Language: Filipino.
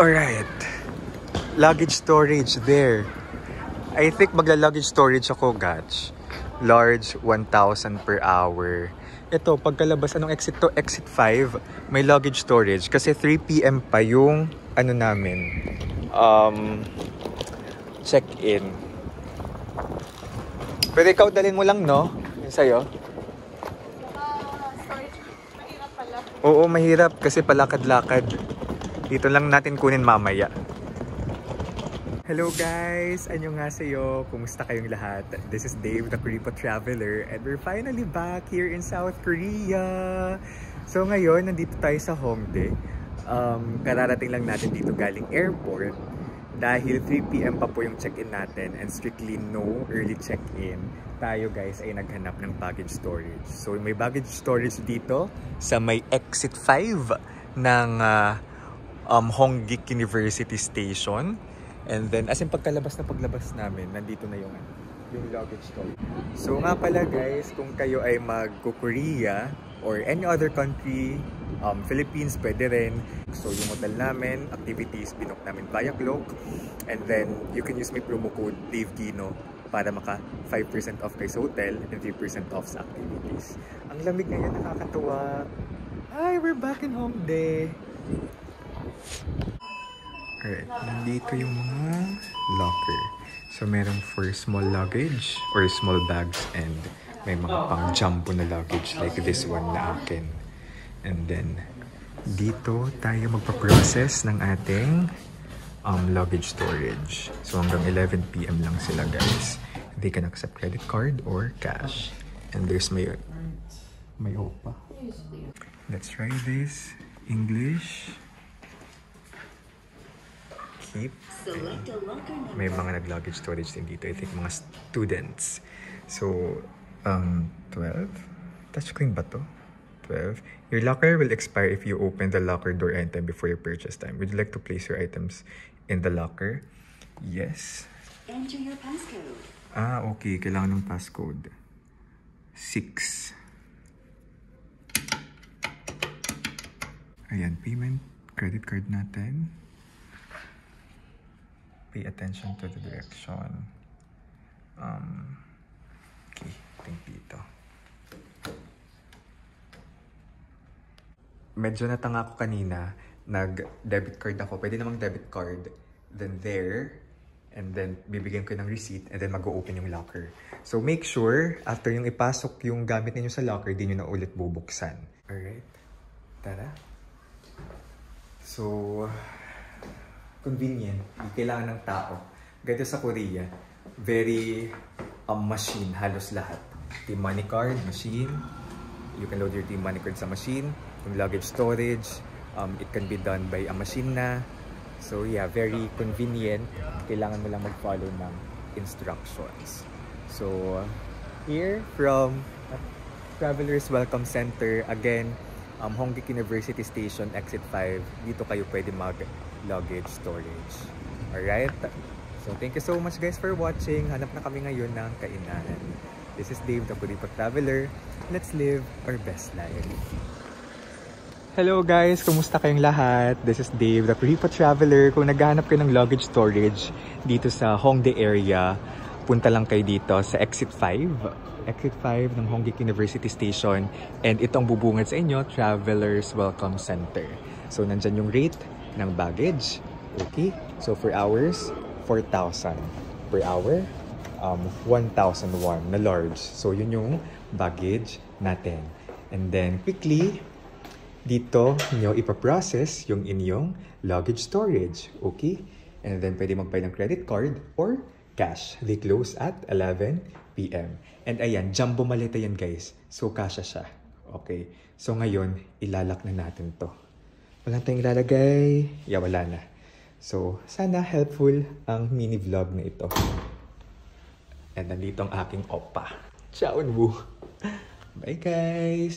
Alright. Luggage storage there. I think magla-luggage storage ako, Gach. Large, 1,000 per hour. Ito, pagkalabas, anong exit to? Exit 5, may luggage storage. Kasi 3pm pa yung, ano namin, um, check-in. Pero ikaw, dalhin mo lang, no? Yung sa'yo. Oo, mahirap kasi palakad-lakad. Dito lang natin kunin mamaya. Hello guys! Anyo nga sa'yo? Kumusta kayong lahat? This is Dave, the Kuripo Traveler, and we're finally back here in South Korea! So ngayon, nandito tayo sa Hongdae. Um, kararating lang natin dito galing airport dahil 3pm pa po yung check-in natin and strictly no early check-in tayo guys ay naghanap ng baggage storage. So may baggage storage dito sa may exit 5 ng uh, um, Honggik University Station. And then, as in pagkalabas na paglabas namin, nandito na yung, yung luggage storage. So nga pala guys, kung kayo ay mag-Korea or any other country, um, Philippines, pwede rin. So yung hotel namin, activities, binook namin via Cloak. And then, you can use my promo code DaveGino para maka 5% off kay sa hotel and 3% off sa activities. Ang lamig ngayon, nakakatuwa. Hi, we're back in home day. Alright, nandito yung mga locker. So, merong for small luggage or small bags and may mga pang jumbo na luggage like this one na akin. And then, dito tayo magpa-process ng ating um, luggage storage. So, hanggang 11pm lang sila guys. They can accept credit card or cash. And there's may, may opa. Let's try this. English. Keep. May mga nag-luggage storage din dito. I think mga students. So, um, 12? Touchscreen ba to? 12. Your locker will expire if you open the locker door anytime before your purchase time. Would you like to place your items in the locker? Yes. Enter your passcode. Ah, okay. Kailangan ng passcode. 6. Ayan, payment. Credit card natin. Pay attention to the direction. Um, okay, think dito. Medyo natanga ako kanina. Nag-debit card ako. Pwede namang debit card. Then there, and then bibigyan ko ng receipt and then mag-open yung locker. So make sure after yung ipasok yung gamit ninyo sa locker, di nyo na ulit bubuksan. Alright. Tara. So, convenient. Hindi kailangan ng tao. Ganito sa Korea, very um, machine halos lahat. Team money card, machine. You can load your team money card sa machine. Yung luggage storage, um, it can be done by a machine na. So yeah, very convenient. Kailangan mo lang mag-follow ng instructions. So here from Travelers Welcome Center, again, um, Honggik University Station, Exit 5, dito kayo pwede mag-luggage storage. Alright? So thank you so much guys for watching. Hanap na kami ngayon ng kainan. This is Dave, the Puripa Traveler. Let's live our best life. Hello guys! Kumusta kayong lahat? This is Dave, the Puripa Traveler. Kung naghahanap kayo ng luggage storage dito sa Hongdae area, punta lang kayo dito sa Exit 5. Exit 5 ng Honggik University Station. And ito ang bubungad sa inyo, Travelers Welcome Center. So, nandyan yung rate ng baggage. Okay? So, for hours, 4,000. Per hour, um, 1,001 na large. So, yun yung baggage natin. And then, quickly, dito nyo ipaprocess yung inyong luggage storage. Okay? And then, pwede mag-buy ng credit card or cash. They close at 11 p.m. And ayan, jumbo maleta yan guys. So, kasha siya. Okay? So, ngayon, ilalak na natin to. Wala tayong ilalagay. Yeah, wala na. So, sana helpful ang mini vlog na ito. And nandito ang aking opa. Ciao, Wu. Bye guys!